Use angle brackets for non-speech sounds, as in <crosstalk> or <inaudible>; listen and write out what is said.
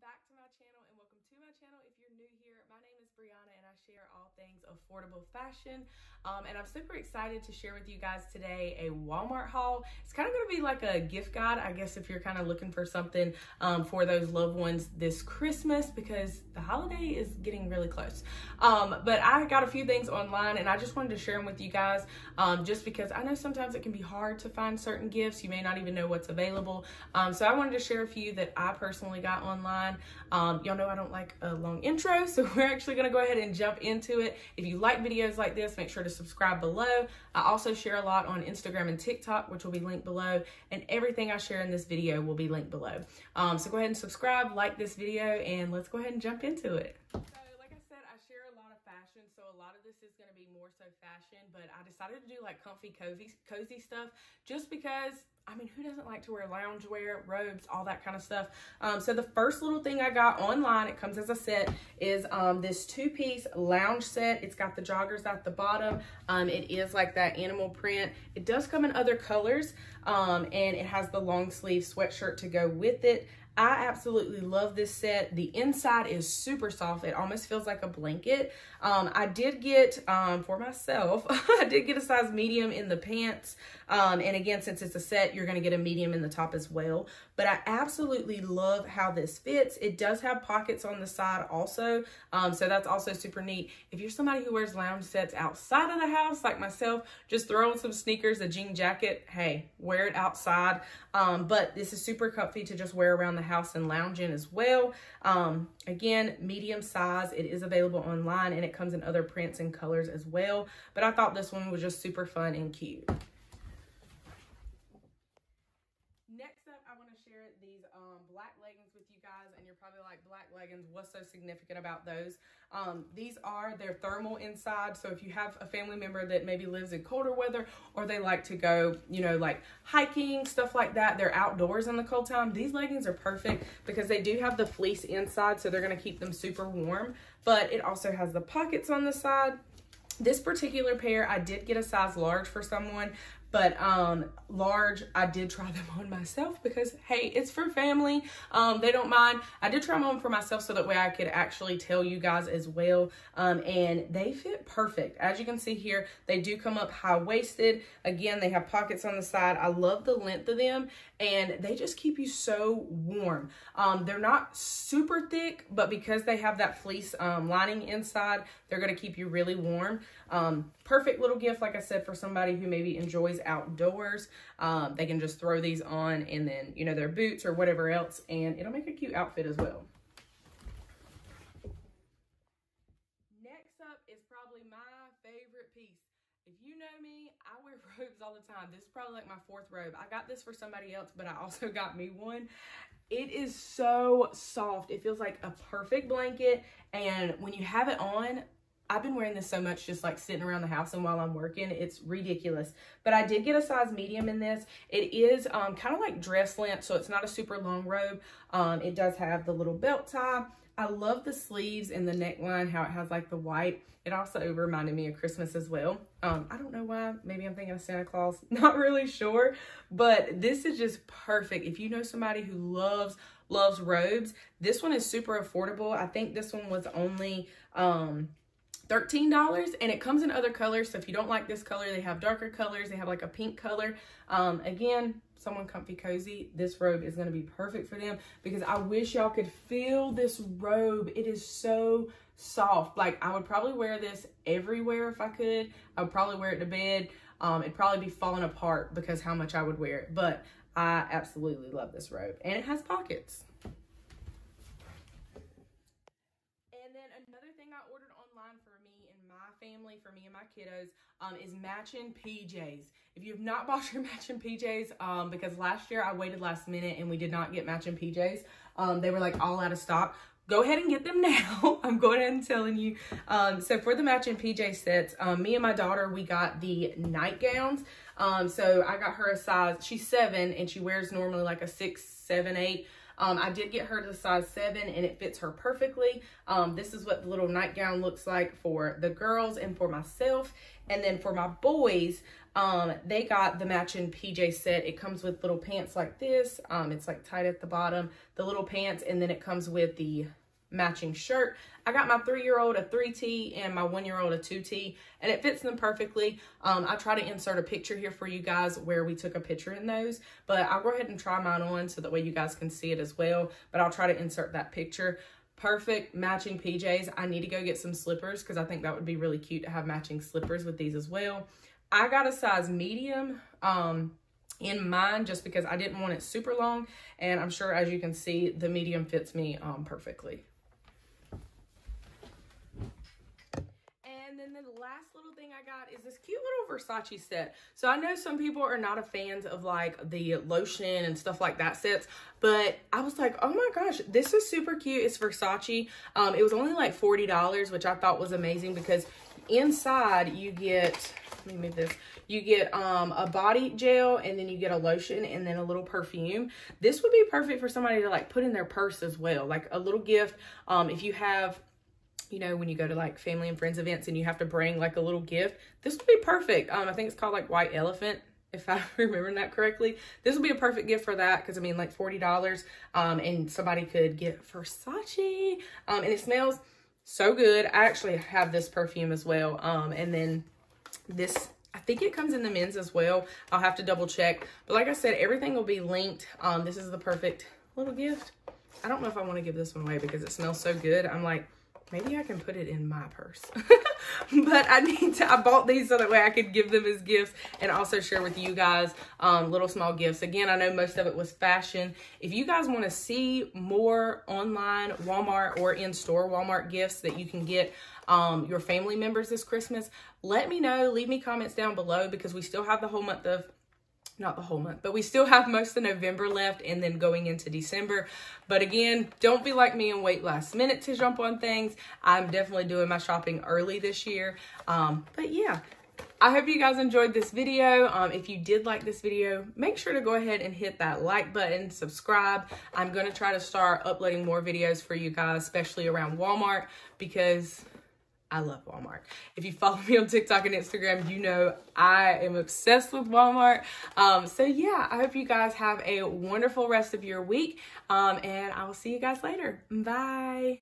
back to my channel and welcome to my channel if you're new here. My name is Breanna and I share all things affordable fashion. Um, and I'm super excited to share with you guys today a Walmart haul. It's kind of going to be like a gift guide, I guess, if you're kind of looking for something um, for those loved ones this Christmas because the holiday is getting really close. Um, but I got a few things online and I just wanted to share them with you guys um, just because I know sometimes it can be hard to find certain gifts. You may not even know what's available. Um, so I wanted to share a few that I personally got online. Um, y'all know I don't like a long intro, <laughs> so we're actually to go ahead and jump into it. If you like videos like this, make sure to subscribe below. I also share a lot on Instagram and TikTok, which will be linked below, and everything I share in this video will be linked below. Um, so go ahead and subscribe, like this video, and let's go ahead and jump into it. So like I said, I share a lot of fashion, so a lot of this is going to be more so fashion, but I decided to do like comfy, cozy, cozy stuff just because I mean, who doesn't like to wear loungewear, robes, all that kind of stuff? Um, so the first little thing I got online, it comes as a set, is um, this two-piece lounge set. It's got the joggers at the bottom. Um, it is like that animal print. It does come in other colors, um, and it has the long sleeve sweatshirt to go with it. I absolutely love this set. The inside is super soft. It almost feels like a blanket. Um, I did get, um, for myself, <laughs> I did get a size medium in the pants. Um, and again, since it's a set, you're going to get a medium in the top as well. But I absolutely love how this fits. It does have pockets on the side also. Um, so that's also super neat. If you're somebody who wears lounge sets outside of the house, like myself, just throw on some sneakers, a jean jacket, hey, wear it outside. Um, but this is super comfy to just wear around the house and lounge in as well. Um, again, medium size. It is available online and it comes in other prints and colors as well. But I thought this one was just super fun and cute. Next up, I want to share these um, black guys, and you're probably like, black leggings, what's so significant about those? Um, these are, they're thermal inside, so if you have a family member that maybe lives in colder weather, or they like to go, you know, like hiking, stuff like that, they're outdoors in the cold time, these leggings are perfect because they do have the fleece inside, so they're going to keep them super warm, but it also has the pockets on the side, this particular pair, I did get a size large for someone, but um, large, I did try them on myself because, hey, it's for family. Um, they don't mind. I did try them on for myself so that way I could actually tell you guys as well. Um, and they fit perfect. As you can see here, they do come up high-waisted. Again, they have pockets on the side. I love the length of them and they just keep you so warm. Um, they're not super thick, but because they have that fleece um, lining inside, they're going to keep you really warm. Um, perfect little gift, like I said, for somebody who maybe enjoys outdoors. Um, they can just throw these on and then, you know, their boots or whatever else, and it'll make a cute outfit as well. Next up is probably my favorite piece. If you know me, I wear <laughs> robes all the time. This is probably like my fourth robe. I got this for somebody else, but I also <laughs> got me one. It is so soft. It feels like a perfect blanket. And when you have it on, I've been wearing this so much just like sitting around the house and while I'm working. It's ridiculous. But I did get a size medium in this. It is um, kind of like dress length, so it's not a super long robe. Um, it does have the little belt tie. I love the sleeves and the neckline, how it has like the white. It also reminded me of Christmas as well. Um, I don't know why. Maybe I'm thinking of Santa Claus. <laughs> Not really sure. But this is just perfect. If you know somebody who loves, loves robes, this one is super affordable. I think this one was only... Um, $13 and it comes in other colors. So if you don't like this color, they have darker colors. They have like a pink color. Um, again, someone comfy cozy, this robe is going to be perfect for them because I wish y'all could feel this robe. It is so soft. Like I would probably wear this everywhere if I could. I would probably wear it to bed. Um, it'd probably be falling apart because how much I would wear it. But I absolutely love this robe. And it has pockets. Family, for me and my kiddos, um, is matching PJs. If you have not <laughs> bought your matching PJs, um, because last year I waited last minute and we did not get matching PJs, um, they were like all out of stock. Go ahead and get them <laughs> now. I'm going ahead and telling you. Um, so for the matching PJ sets, um, me and my daughter, we got the nightgowns. Um, so I got her a size, she's seven and she wears normally like a six, seven, eight. Um, I did get her to size 7 and it fits her perfectly. Um, this is what the little nightgown looks like for the girls and for myself. And then for my boys, Um, they got the matching PJ set. It comes with little pants like this. Um, it's like tight at the bottom, the little pants, and then it comes with the matching shirt. I got my three-year-old a 3T and my one-year-old a 2T, and it fits them perfectly. Um, I try to insert a picture here for you guys where we took a picture in those, but I'll go ahead and try mine on so that way you guys can see it as well, but I'll try to insert that picture. Perfect matching PJs. I need to go get some slippers because I think that would be really cute to have matching slippers with these as well. I got a size medium. Um, in mine just because I didn't want it super long and I'm sure as you can see the medium fits me um, perfectly. And then the last little thing I got is this cute little Versace set. So I know some people are not a fans of like the lotion and stuff like that sets, but I was like, oh my gosh, this is super cute. It's Versace. Um, it was only like $40, which I thought was amazing because inside you get, let me move this, you get um, a body gel and then you get a lotion and then a little perfume. This would be perfect for somebody to like put in their purse as well, like a little gift. Um, if you have you know, when you go to like family and friends events and you have to bring like a little gift, this would be perfect. Um, I think it's called like White Elephant, if <laughs> I remember that correctly. This would be a perfect gift for that because I mean like $40 um, and somebody could get Versace um, and it smells so good. I actually have this perfume as well. Um, and then this I think it comes in the men's as well. I'll have to double check. But like I said, everything will be linked. Um, this is the perfect little gift. I don't know if I want to give this one away because it smells so good. I'm like, Maybe I can put it in my purse. <laughs> but I need to, I bought these so that way I could give them as gifts and also share with you guys um, little small gifts. Again, I know most of it was fashion. If you guys want to see more online Walmart or in-store Walmart gifts that you can get um, your family members this Christmas, let me know. Leave me comments down below because we still have the whole month of not the whole month, but we still have most of November left and then going into December. But again, don't be like me and wait last minute to jump on things. I'm definitely doing my shopping early this year. Um, but yeah, I hope you guys enjoyed this video. Um, if you did like this video, make sure to go ahead and hit that like button, subscribe. I'm going to try to start uploading more videos for you guys, especially around Walmart, because I love Walmart. If you follow me on TikTok and Instagram, you know I am obsessed with Walmart. Um, so yeah, I hope you guys have a wonderful rest of your week. Um, and I will see you guys later. Bye.